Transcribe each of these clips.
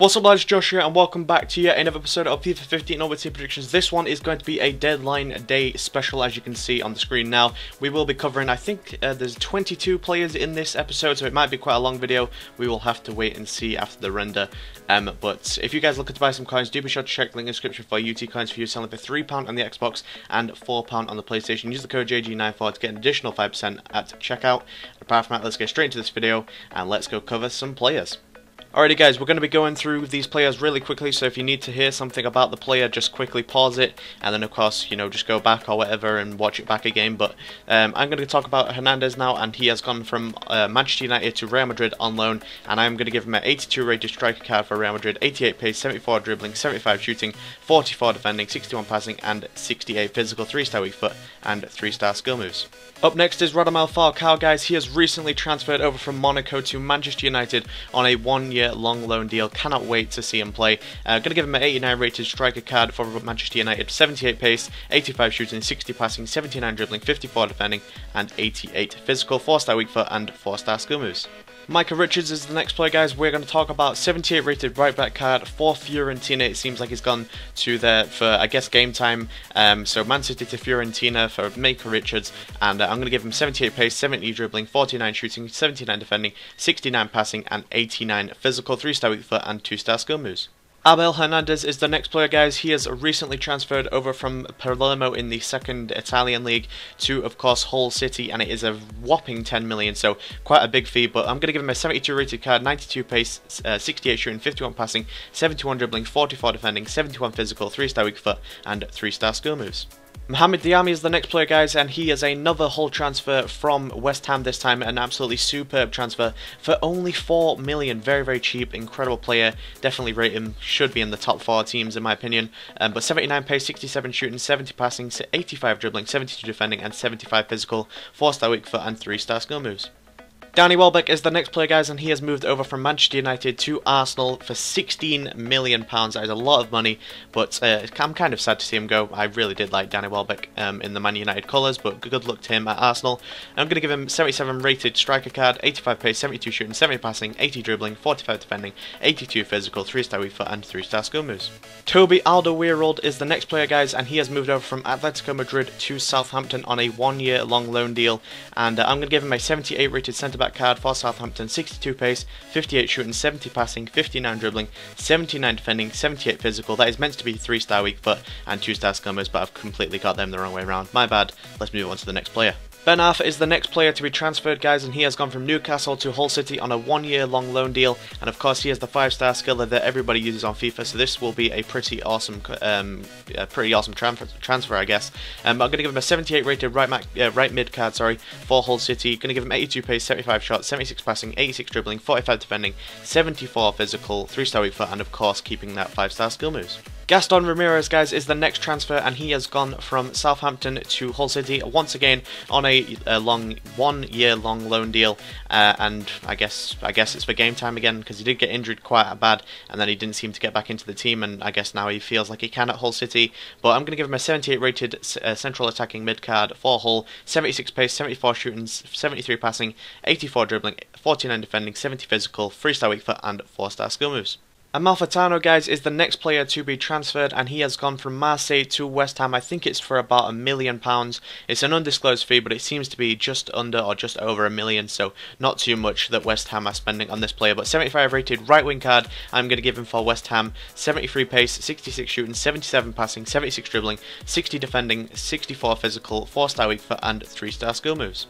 What's up lads, Josh here and welcome back to yet another episode of FIFA 15 Over Team Predictions. This one is going to be a deadline day special as you can see on the screen now. We will be covering, I think uh, there's 22 players in this episode so it might be quite a long video. We will have to wait and see after the render. Um, but if you guys looking to buy some coins, do be sure to check the link in description for UT coins for you selling for £3 on the Xbox and £4 on the PlayStation. Use the code JG94 to get an additional 5% at checkout. Apart from that, let's get straight into this video and let's go cover some players. Alrighty guys, we're going to be going through these players really quickly, so if you need to hear something about the player, just quickly pause it, and then of course, you know, just go back or whatever and watch it back again, but um, I'm going to talk about Hernandez now, and he has gone from uh, Manchester United to Real Madrid on loan, and I'm going to give him an 82 rated striker card for Real Madrid, 88 pace, 74 dribbling, 75 shooting, 44 defending, 61 passing, and 68 physical, 3 star weak foot, and 3 star skill moves. Up next is Radamel Falcao, guys, he has recently transferred over from Monaco to Manchester United on a one year long loan deal. Cannot wait to see him play. Uh, going to give him an 89 rated striker card for Manchester United. 78 pace, 85 shooting, 60 passing, 79 dribbling, 54 defending, and 88 physical, 4 star weak foot, and 4 star skill moves. Micah Richards is the next player, guys. We're going to talk about 78 rated right back card for Fiorentina. It seems like he's gone to there for I guess game time. Um, so Man City to Fiorentina for Micah Richards, and uh, I'm going to give him 78 pace, 70 dribbling, 49 shooting, 79 defending, 69 passing, and 89 physical, 3 star weak foot, and 2 star skill moves. Abel Hernandez is the next player, guys. He has recently transferred over from Palermo in the second Italian league to, of course, Hull City, and it is a whopping 10 million, so quite a big fee. But I'm going to give him a 72 rated card, 92 pace, uh, 68 shooting, 51 passing, 71 dribbling, 44 defending, 71 physical, 3 star weak foot, and 3 star skill moves. Mohamed Diame is the next player, guys, and he is another Hull transfer from West Ham this time. An absolutely superb transfer for only 4 million. Very, very cheap. Incredible player. Definitely rate him. Should be in the top 4 teams, in my opinion. Um, but 79 pace, 67 shooting, 70 passing, 85 dribbling, 72 defending, and 75 physical, 4 star weak foot, and 3 star skill moves. Danny Welbeck is the next player, guys, and he has moved over from Manchester United to Arsenal for £16 million. That is a lot of money, but uh, I'm kind of sad to see him go. I really did like Danny Welbeck um, in the Man United colours, but good luck to him at Arsenal. I'm going to give him 77 rated striker card, 85 pace, 72 shooting, 70 passing, 80 dribbling, 45 defending, 82 physical, 3 star weak foot, and 3 star skill moves. Toby Alderweireld is the next player, guys, and he has moved over from Atletico Madrid to Southampton on a one year long loan deal, and uh, I'm going to give him a 78 rated centre back card for Southampton 62 pace, 58 shooting, 70 passing, 59 dribbling, 79 defending, 78 physical. That is meant to be 3 star weak foot and 2 star scummers, but I've completely got them the wrong way around. My bad. Let's move on to the next player. Ben Arfa is the next player to be transferred, guys, and he has gone from Newcastle to Hull City on a one-year-long loan deal. And of course, he has the five-star skiller that everybody uses on FIFA, so this will be a pretty awesome, um, a pretty awesome transfer, transfer I guess. Um, I'm going to give him a 78 rated right, uh, right mid card, sorry, for Hull City. Going to give him 82 pace, 75 shots, 76 passing, 86 dribbling, 45 defending, 74 physical, 3-star weak foot, and of course, keeping that 5-star skill moves. Gaston Ramirez, guys, is the next transfer, and he has gone from Southampton to Hull City once again on a, a long, one-year-long loan deal. Uh, and I guess I guess it's for game time again because he did get injured quite bad, and then he didn't seem to get back into the team. And I guess now he feels like he can at Hull City. But I'm going to give him a 78 rated uh, central attacking mid card for Hull, 76 pace, 74 shooting, 73 passing, 84 dribbling, 49 defending, 70 physical, 3 star weak foot, and 4 star skill moves. Amalfitano, guys, is the next player to be transferred, and he has gone from Marseille to West Ham. I think it's for about a million pounds. It's an undisclosed fee, but it seems to be just under or just over a million, so not too much that West Ham are spending on this player. But 75 rated right wing card, I'm going to give him for West Ham. 73 pace, 66 shooting, 77 passing, 76 dribbling, 60 defending, 64 physical, 4 star weak foot, and 3 star skill moves.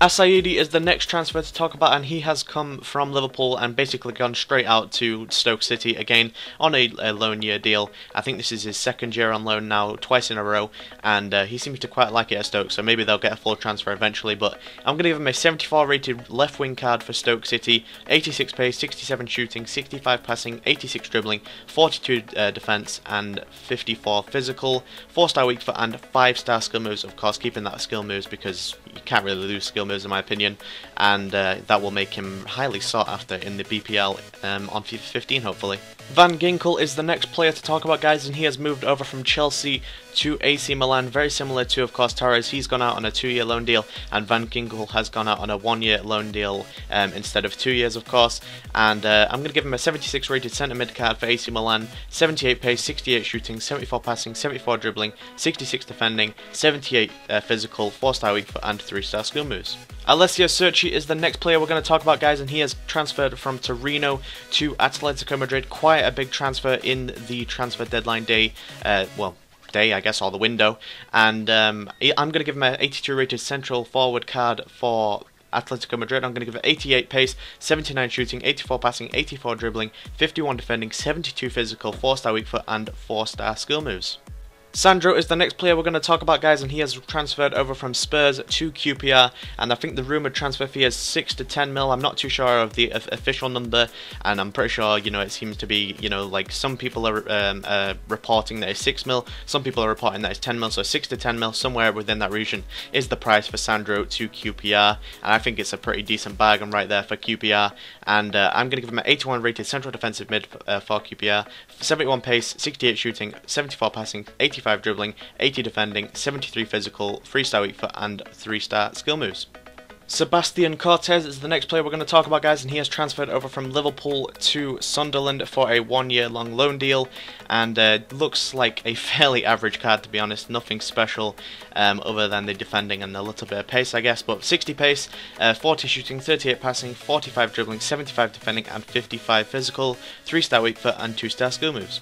Assaidi is the next transfer to talk about, and he has come from Liverpool and basically gone straight out to Stoke City again on a, a loan year deal. I think this is his second year on loan now, twice in a row, and uh, he seems to quite like it at Stoke, so maybe they'll get a full transfer eventually. But I'm going to give him a 74 rated left wing card for Stoke City, 86 pace, 67 shooting, 65 passing, 86 dribbling, 42 uh, defence, and 54 physical, 4 star weak foot, and 5 star skill moves, of course, keeping that skill moves because you can't really lose skill skill moves in my opinion, and uh, that will make him highly sought after in the BPL um, on FIFA 15 hopefully. Van Ginkel is the next player to talk about guys and he has moved over from Chelsea to AC Milan, very similar to of course Torres, he's gone out on a two year loan deal and Van Ginkel has gone out on a one year loan deal um, instead of two years of course and uh, I'm going to give him a 76 rated centre mid card for AC Milan, 78 pace, 68 shooting, 74 passing, 74 dribbling, 66 defending, 78 uh, physical, 4 star weak foot and 3 star skill moves. Alessio Cerci is the next player we're going to talk about, guys, and he has transferred from Torino to Atletico Madrid. Quite a big transfer in the transfer deadline day. Uh, well, day, I guess, or the window. And um, I'm going to give him an 82 rated central forward card for Atletico Madrid. I'm going to give it 88 pace, 79 shooting, 84 passing, 84 dribbling, 51 defending, 72 physical, 4 star weak foot, and 4 star skill moves. Sandro is the next player we're going to talk about, guys, and he has transferred over from Spurs to QPR, and I think the rumoured transfer fee is 6 to 10 mil. I'm not too sure of the official number, and I'm pretty sure, you know, it seems to be, you know, like some people are um, uh, reporting that it's 6 mil, some people are reporting that it's 10 mil, so 6 to 10 mil, somewhere within that region is the price for Sandro to QPR, and I think it's a pretty decent bargain right there for QPR, and uh, I'm going to give him an 81 rated central defensive mid uh, for QPR, 71 pace, 68 shooting, 74 passing, 80 85 dribbling, 80 defending, 73 physical, 3 star weak foot, and 3 star skill moves. Sebastian Cortez is the next player we're going to talk about, guys, and he has transferred over from Liverpool to Sunderland for a one-year-long loan deal, and uh, looks like a fairly average card, to be honest. Nothing special um, other than the defending and a little bit of pace, I guess. But 60 pace, uh, 40 shooting, 38 passing, 45 dribbling, 75 defending, and 55 physical, 3-star weak foot, and 2-star skill moves.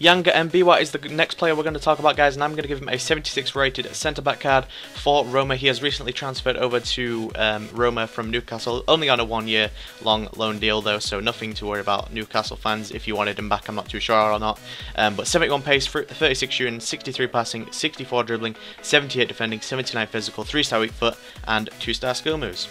Yanga Mbiwa is the next player we're going to talk about, guys, and I'm going to give him a 76 rated centre back card for Roma. He has recently transferred over to um, Roma from Newcastle, only on a one year long loan deal, though, so nothing to worry about Newcastle fans. If you wanted him back, I'm not too sure or not. Um, but 71 pace, 36 shooting, 63 passing, 64 dribbling, 78 defending, 79 physical, 3 star weak foot, and 2 star skill moves.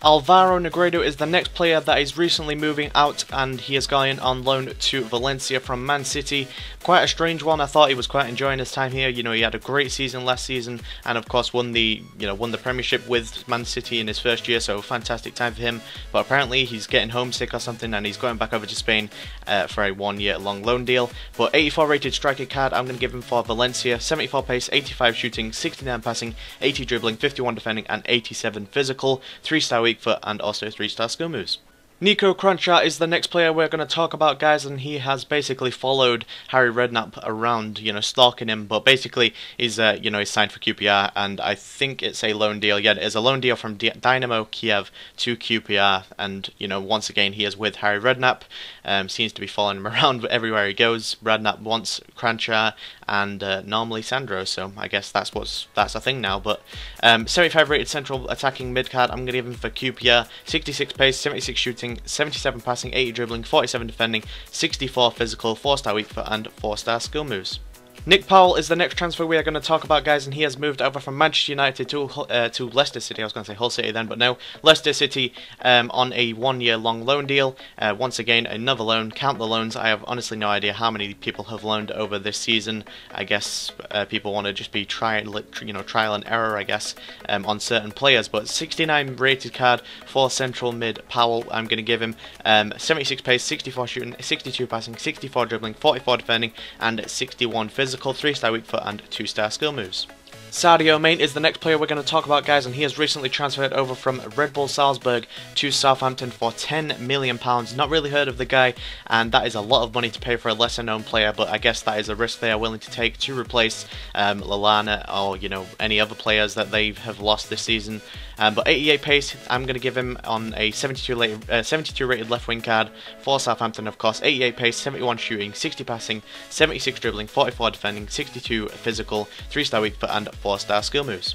Alvaro Negredo is the next player that is recently moving out and he is going on loan to Valencia from Man City. Quite a strange one. I thought he was quite enjoying his time here. You know, he had a great season last season and of course won the, you know, won the Premiership with Man City in his first year, so fantastic time for him. But apparently he's getting homesick or something and he's going back over to Spain uh, for a one year long loan deal. But 84 rated striker card I'm going to give him for Valencia. 74 pace, 85 shooting, 69 passing, 80 dribbling, 51 defending and 87 physical. 3 star weak and also 3 star skill moves. Niko Kranjcar is the next player we're going to talk about, guys, and he has basically followed Harry Redknapp around, you know, stalking him, but basically he's, uh, you know, he's signed for QPR, and I think it's a loan deal. Yeah, it's a loan deal from D Dynamo Kiev to QPR, and, you know, once again, he is with Harry Redknapp, um, seems to be following him around everywhere he goes. Redknapp wants Kranjcar, and uh, normally Sandro, so I guess that's what's that's a thing now, but um, 75 rated central attacking mid card, I'm going to give him for QPR, 66 pace, 76 shooting, 77 passing, 80 dribbling, 47 defending, 64 physical, 4 star weak foot, and 4 star skill moves. Nick Powell is the next transfer we are going to talk about, guys, and he has moved over from Manchester United to uh, to Leicester City. I was going to say Hull City then, but no, Leicester City um, on a one-year-long loan deal. Uh, once again, another loan. Count the loans. I have honestly no idea how many people have loaned over this season. I guess uh, people want to just be trial, you know, trial and error, I guess, um, on certain players. But 69 rated card for central mid Powell. I'm going to give him um, 76 pace, 64 shooting, 62 passing, 64 dribbling, 44 defending, and 61 physical physical, 3 star weak foot, and 2 star skill moves. Sadio Mane is the next player we're going to talk about, guys, and he has recently transferred over from Red Bull Salzburg to Southampton for £10 million. Not really heard of the guy, and that is a lot of money to pay for a lesser known player, but I guess that is a risk they are willing to take to replace um, or, you know, any other players that they have lost this season. Um, but 88 pace, I'm going to give him on a 72, rated, uh, 72 rated left wing card for Southampton, of course. 88 pace, 71 shooting, 60 passing, 76 dribbling, 44 defending, 62 physical, 3 star weak foot, and 4 star skill moves.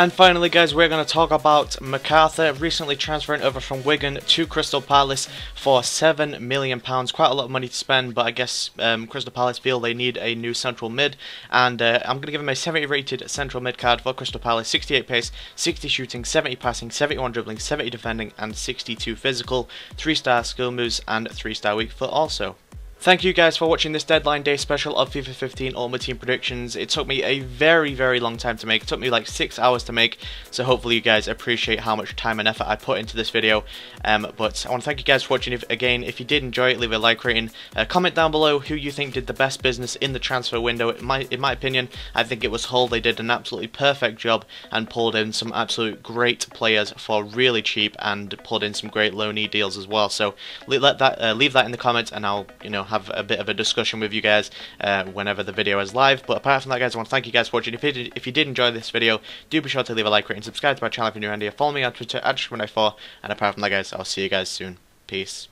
And finally, guys, we're going to talk about McArthur, recently transferring over from Wigan to Crystal Palace for £7 million. Quite a lot of money to spend, but I guess um, Crystal Palace feel they need a new central mid. And uh, I'm going to give him a 70 rated central mid card for Crystal Palace 68 pace, 60 shooting, 70 passing, 71 dribbling, 70 defending, and 62 physical, 3 star skill moves, and 3 star weak foot also. Thank you guys for watching this deadline day special of FIFA 15 Ultimate Team Predictions. It took me a very, very long time to make. It took me like six hours to make, so hopefully you guys appreciate how much time and effort I put into this video. Um, but I want to thank you guys for watching. If, again, if you did enjoy it, leave a like rating. Uh, comment down below who you think did the best business in the transfer window. In my, in my opinion, I think it was Hull. They did an absolutely perfect job and pulled in some absolute great players for really cheap and pulled in some great loanee deals as well. So let that uh, leave that in the comments and I'll you know have a bit of a discussion with you guys uh, whenever the video is live. But apart from that, guys, I want to thank you guys for watching. If you did, if you did enjoy this video, do be sure to leave a like, rate, and subscribe to my channel if you're new around here. Follow me on Twitter at 4 and apart from that, guys, I'll see you guys soon. Peace.